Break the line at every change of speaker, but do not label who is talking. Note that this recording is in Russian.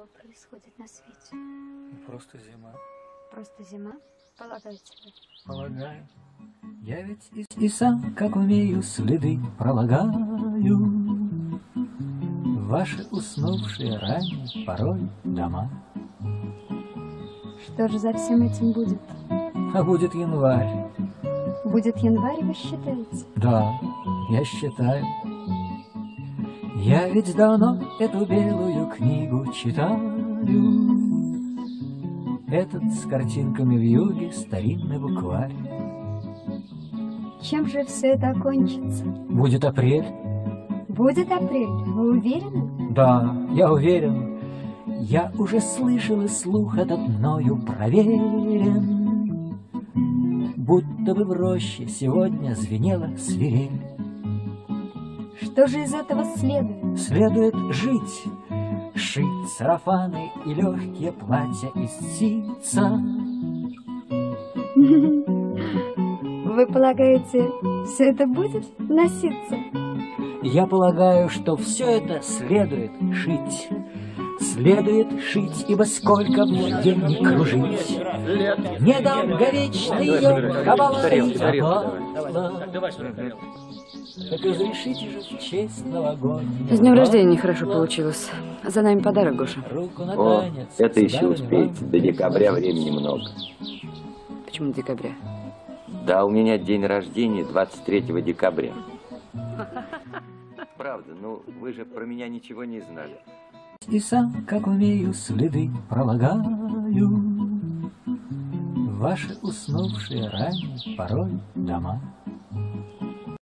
что происходит на свете?
Просто зима.
Просто зима, полагаете вы?
Полагаю. Я ведь и, и сам, как умею, следы пролагаю. Ваши уснувшие ранее порой дома.
Что же за всем этим будет?
А будет январь.
Будет январь, вы считаете?
Да, я считаю. Я ведь давно эту белую книгу читаю. Этот с картинками в юге старинный букварь.
Чем же все это окончится?
Будет апрель.
Будет апрель, вы уверены?
Да, я уверен. Я уже слышал и слух этот мною проверен. Будто бы в роще сегодня звенела свирель.
Что же из этого следует?
Следует жить, шить сарафаны и легкие платья из ситца.
Вы полагаете, все это будет носиться?
Я полагаю, что все это следует шить. Следует шить, ибо сколько в день не кружить. Недолговечный ее кабалой Так разрешите же в честь новогоднего.
С днем рождения нехорошо получилось. За нами подарок, Гоша.
О, это еще успеете. До декабря времени много.
Почему декабря?
Да, у меня день рождения 23 декабря. Правда, ну вы же про меня ничего не знали.
И сам, как умею, следы пролагаю. Ваши уснувшие ранее порой дома.